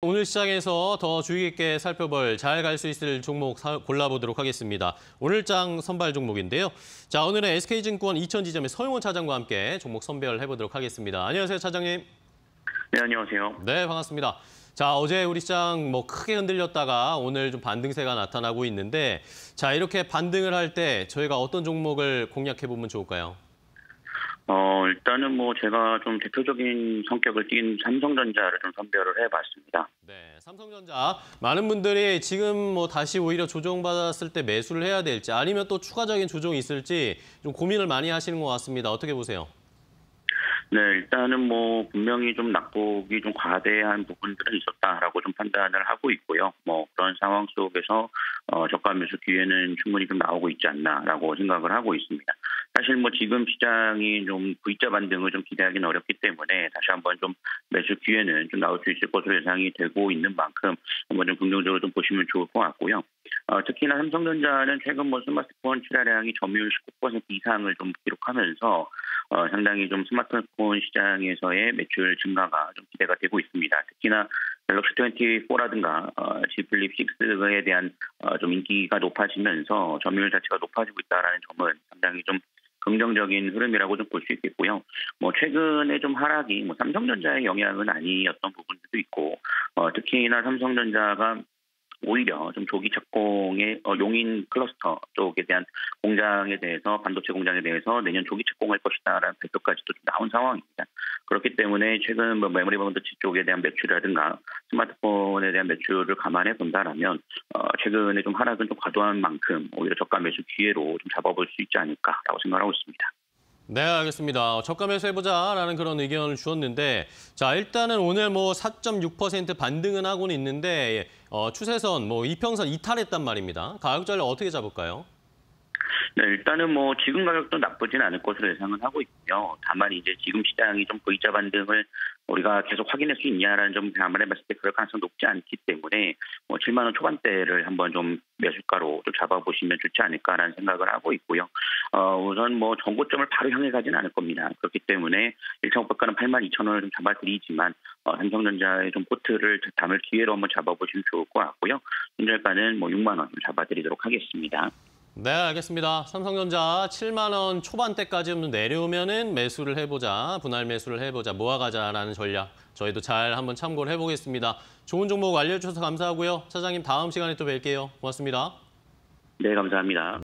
오늘 시장에서 더 주의 깊게 살펴볼 잘 갈 수 있을 종목 사- 골라보도록 하겠습니다. 오늘장 선발 종목인데요. 자, 오늘은 SK증권 2000지점의 서용원 차장과 함께 종목 선별해보도록 하겠습니다. 안녕하세요, 차장님. 네, 안녕하세요. 네, 반갑습니다. 자, 어제 우리 시장 뭐 크게 흔들렸다가 오늘 좀 반등세가 나타나고 있는데 자, 이렇게 반등을 할 때 저희가 어떤 종목을 공략해보면 좋을까요? 어, 일단은 뭐 제가 좀 대표적인 성격을 띈 삼성전자를 좀 선별을 해봤습니다. 네, 삼성전자 많은 분들이 지금 뭐 다시 오히려 조정받았을 때 매수를 해야 될지 아니면 또 추가적인 조정이 있을지 좀 고민을 많이 하시는 것 같습니다. 어떻게 보세요? 네, 일단은 뭐 분명히 좀 낙폭이 좀 과대한 부분들은 있었다라고 좀 판단을 하고 있고요. 뭐 그런 상황 속에서 어, 저가 매수 기회는 충분히 좀 나오고 있지 않나라고 생각을 하고 있습니다. 사실 뭐 지금 시장이 좀 V자 반등을 좀 기대하기는 어렵기 때문에 다시 한번 좀 매수 기회는 좀 나올 수 있을 것으로 예상이 되고 있는 만큼 한번 좀 긍정적으로 좀 보시면 좋을 것 같고요. 어, 특히나 삼성전자는 최근 뭐 스마트폰 출하량이 점유율 19% 이상을 좀 기록하면서 어, 상당히 좀 스마트폰 시장에서의 매출 증가가 좀 기대가 되고 있습니다. 특히나 갤럭시 24라든가 어, Z 플립 6에 대한 어, 좀 인기가 높아지면서 점유율 자체가 높아지고 있다라는 점은 상당히 좀 긍정적인 흐름이라고 좀 볼 수 있겠고요. 뭐 최근에 좀 하락이 뭐 삼성전자의 영향은 아니었던 부분들도 있고 어, 특히나 삼성전자가 오히려 좀 조기 착공의 어, 용인 클러스터 쪽에 대한 공장에 대해서 반도체 공장에 대해서 내년 조기 착공할 것이다라는 발표까지도 좀 나온 상황입니다. 그렇기 때문에 최근 뭐 메모리 반도체 쪽에 대한 매출이라든가 스마트폰에 대한 매출을 감안해 본다라면 어, 최근에 좀 하락은 좀 과도한 만큼 오히려 저가 매수 기회로 좀 잡아볼 수 있지 않을까라고 생각하고 있습니다. 네, 알겠습니다. 저가 매수해보자라는 그런 의견을 주었는데 자, 일단은 오늘 뭐 4.6% 반등은 하고는 있는데 어, 추세선 뭐 이평선 이탈했단 말입니다. 가격 전략 어떻게 잡을까요? 네, 일단은 뭐 지금 가격도 나쁘진 않을 것으로 예상은 하고 있고요. 다만 이제 지금 시장이 좀 V자 반등을 우리가 계속 확인할 수 있냐라는 점 감안해 봤을 때 그럴 가능성 높지 않기 때문에 뭐 7만 원 초반대를 한번 좀 매수가로 좀 잡아보시면 좋지 않을까라는 생각을 하고 있고요. 어, 우선 뭐 정고점을 바로 향해 가진 않을 겁니다. 그렇기 때문에 1차 목표가는 8만 2천 원을 좀 잡아드리지만 어, 삼성전자의 좀 포트를 담을 기회로 한번 잡아보시면 좋을 것 같고요. 현재가는 뭐 6만 원좀 잡아드리도록 하겠습니다. 네, 알겠습니다. 삼성전자 7만 원 초반대까지 좀 내려오면은 매수를 해보자, 분할 매수를 해보자, 모아가자라는 전략 저희도 잘 한번 참고를 해보겠습니다. 좋은 종목 알려주셔서 감사하고요. 차장님 다음 시간에 또 뵐게요. 고맙습니다. 네, 감사합니다.